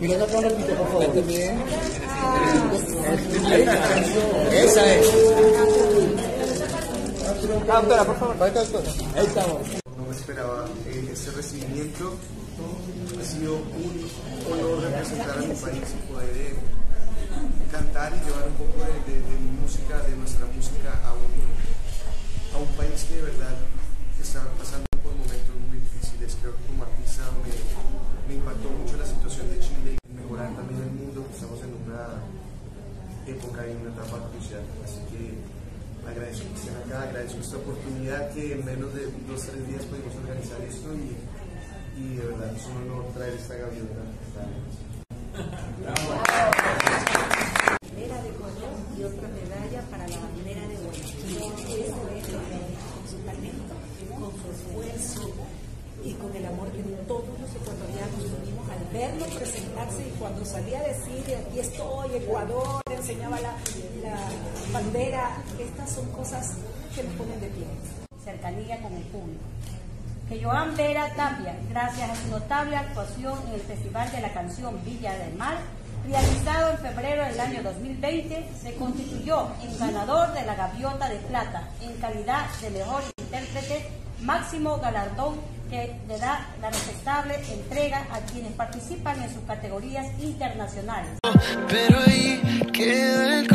Mira acá un ratito, por favor. Esa es. Ah, espera, por favor. Ahí estamos. No me esperaba eh, este recibimiento. Ha sido un honor representar a mi país y poder eh, cantar y llevar un poco de, de- de mi música, de nuestra música a un, a un país que de verdad época y una etapa crucial. Así que agradezco que estén acá, agradezco esta oportunidad que en menos de dos tres días pudimos organizar esto y, de verdad es un honor traer esta gaviota. bandera de Ecuador y otra medalla para la bandera de Guayaquil. Eso es que con su talento, con su esfuerzo y con el amor que todos los ecuatorianos verlo presentarse y cuando salía a decir aquí estoy, Ecuador, enseñaba la, la bandera. Estas son cosas que nos ponen de pie. cercanía con el público. Que Joan Vera Tapia, gracias a su notable actuación en el Festival de la Canción Villa del Mar, realizado en febrero del año 2020, se constituyó en ganador de la Gaviota de Plata en calidad de mejor máximo galardón que le da la respetable entrega a quienes participan en sus categorías internacionales. pero ahí queda el